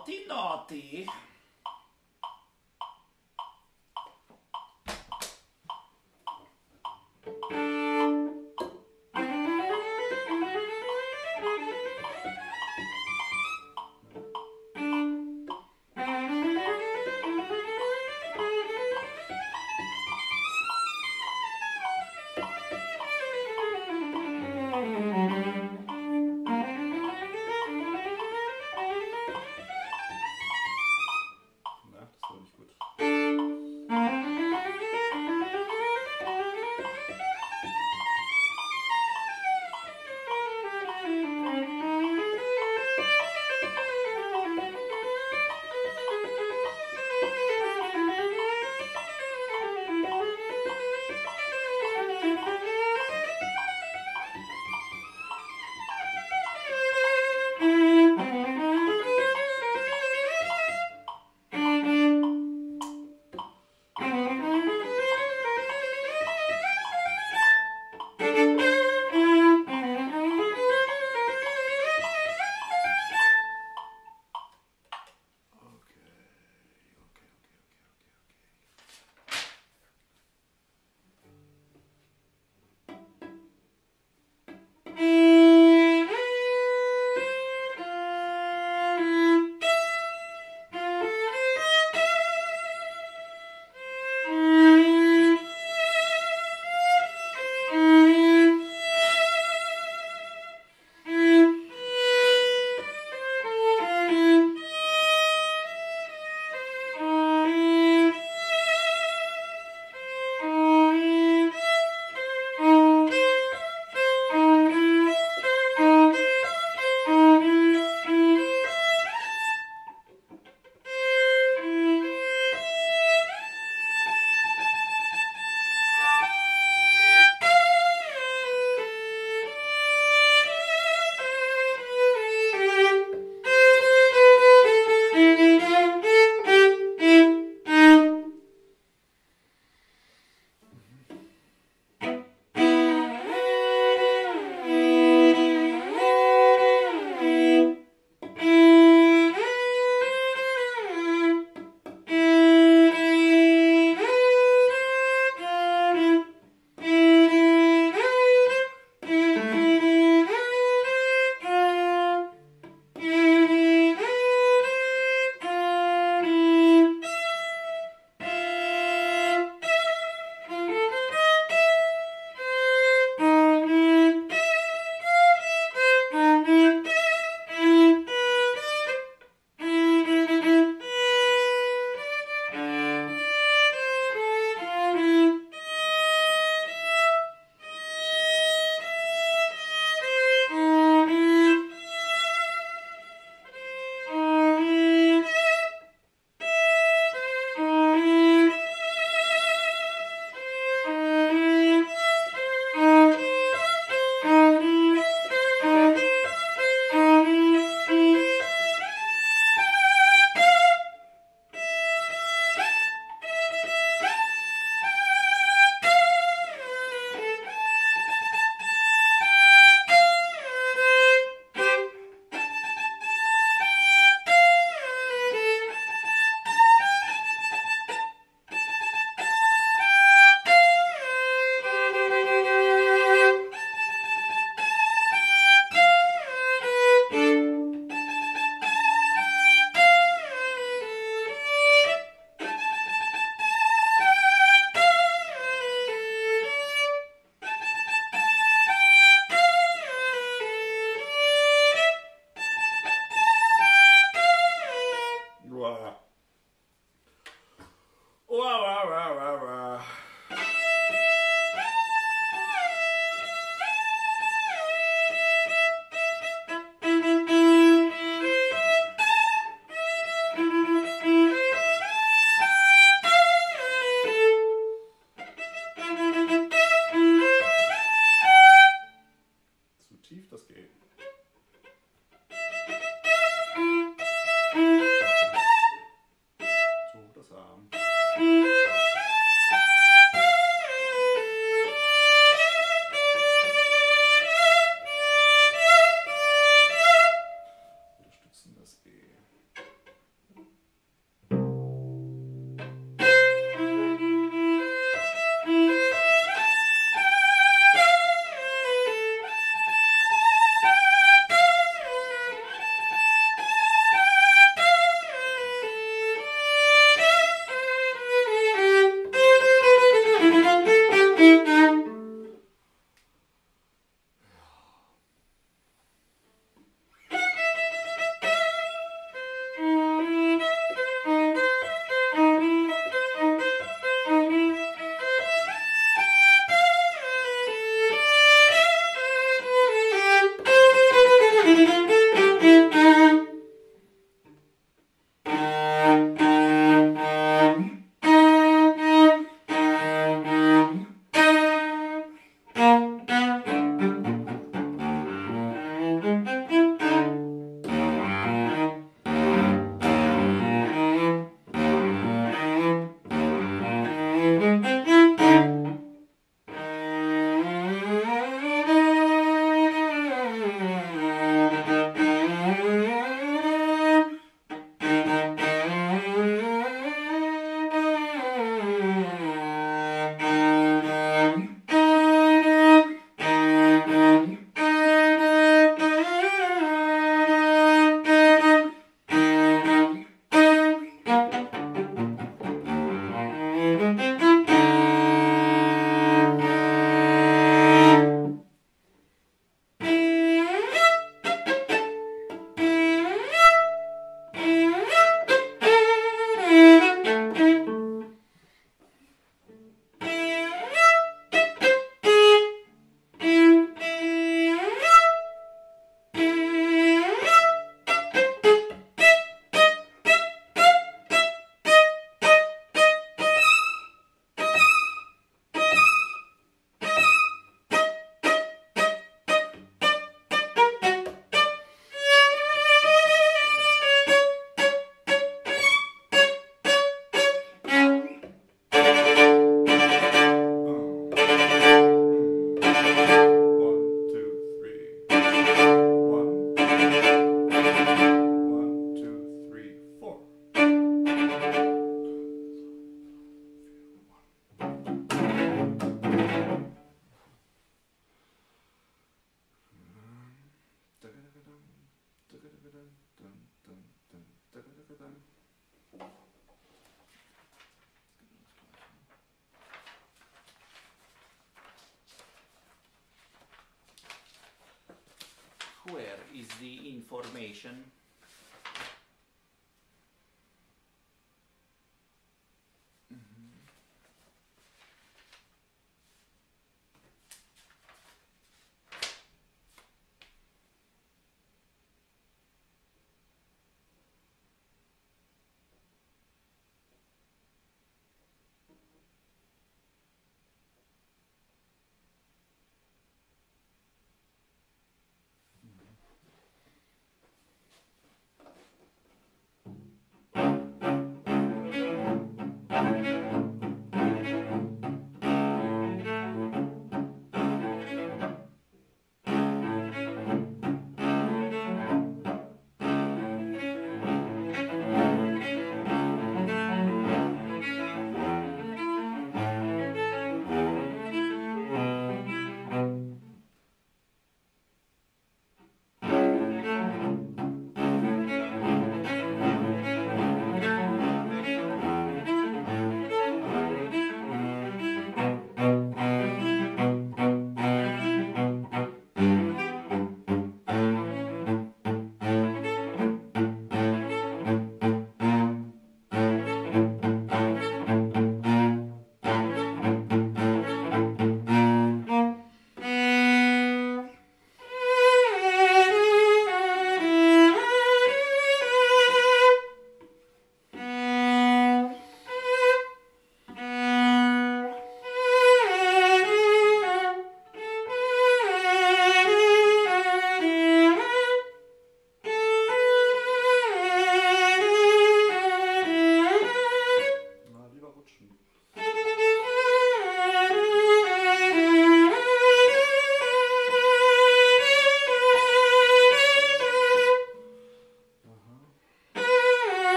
Naughty, naughty.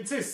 Ist los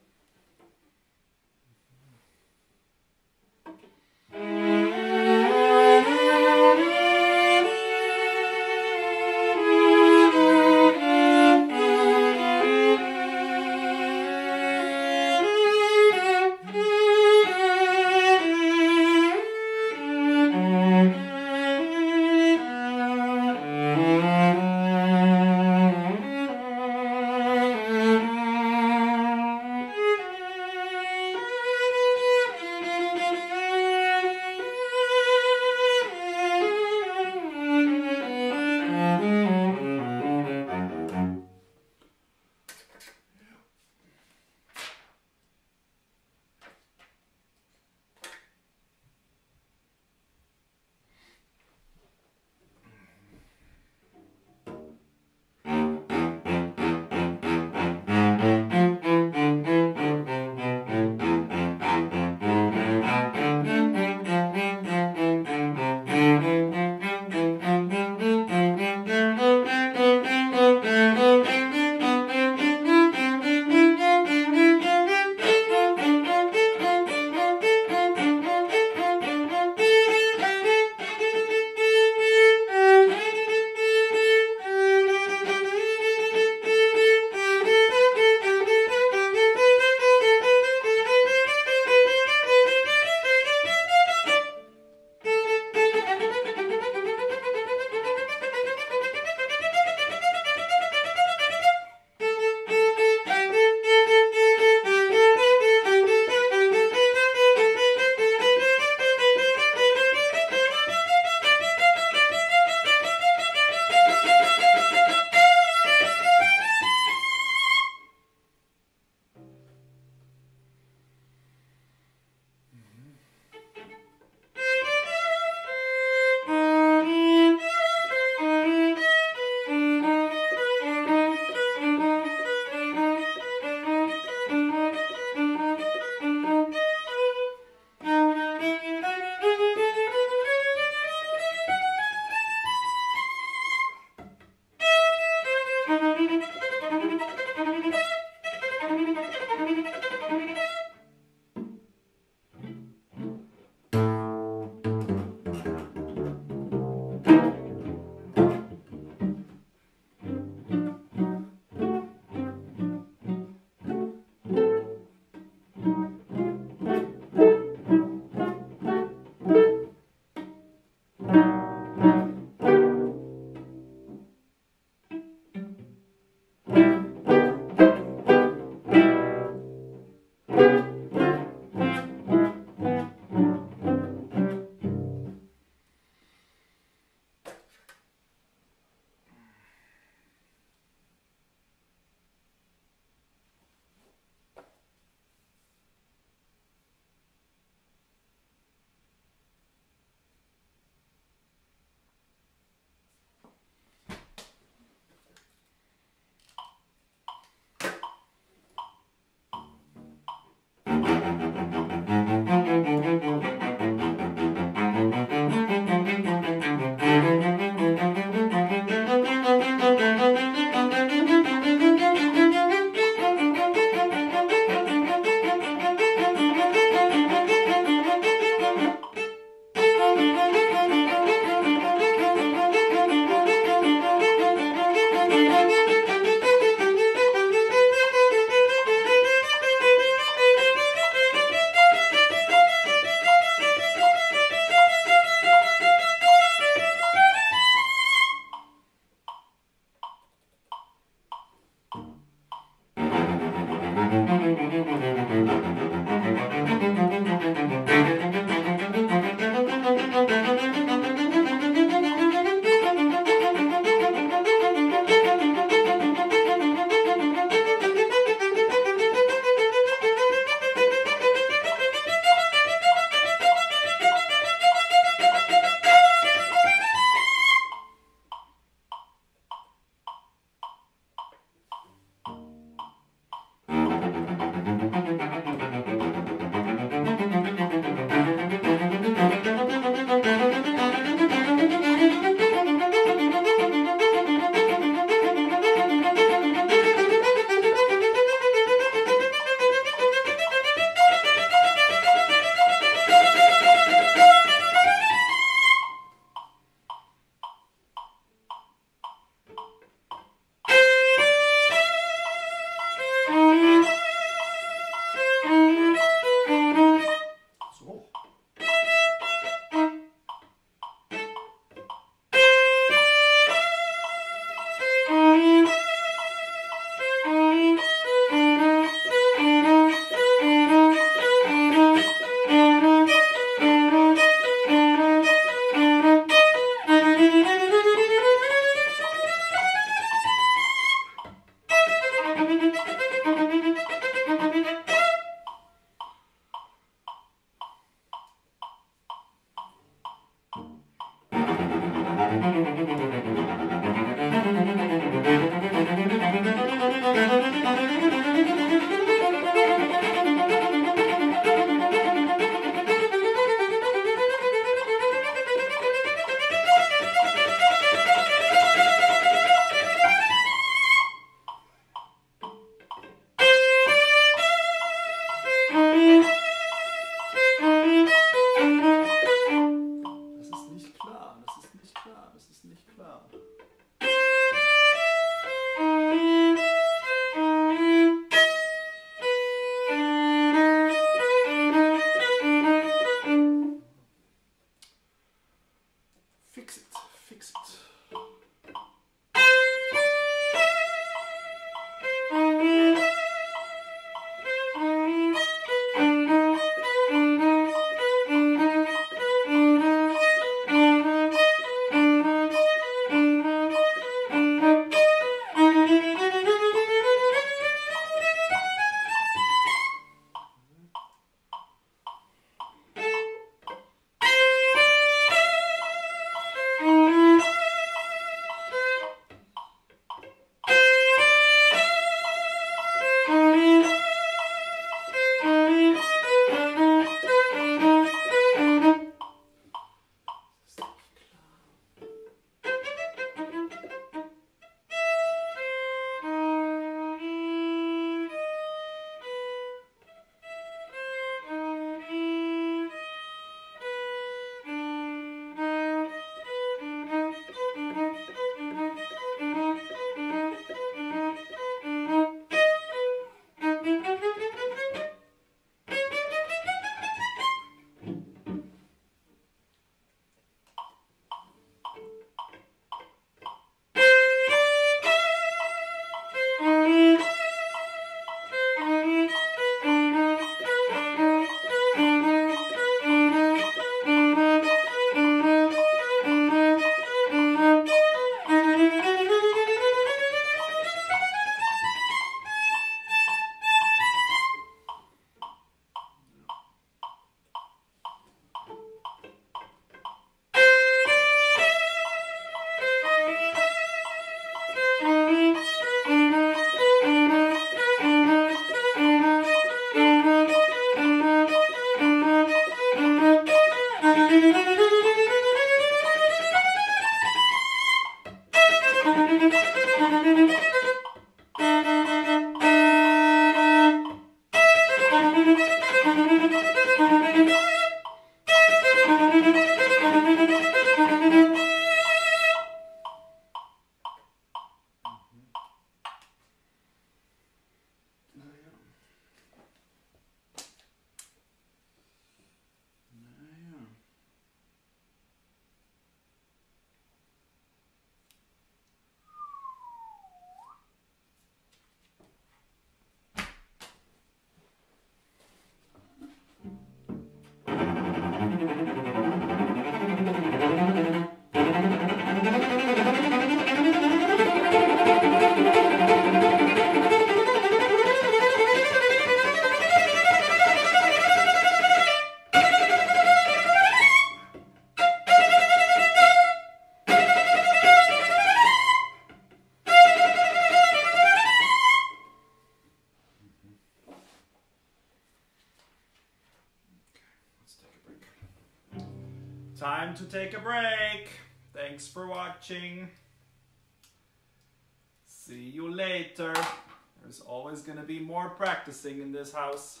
practicing in this house.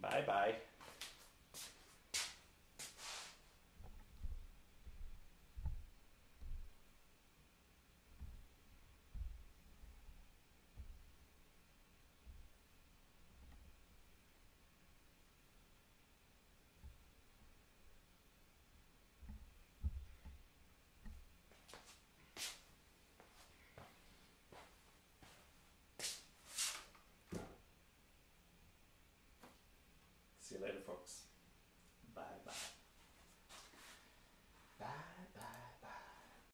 Bye bye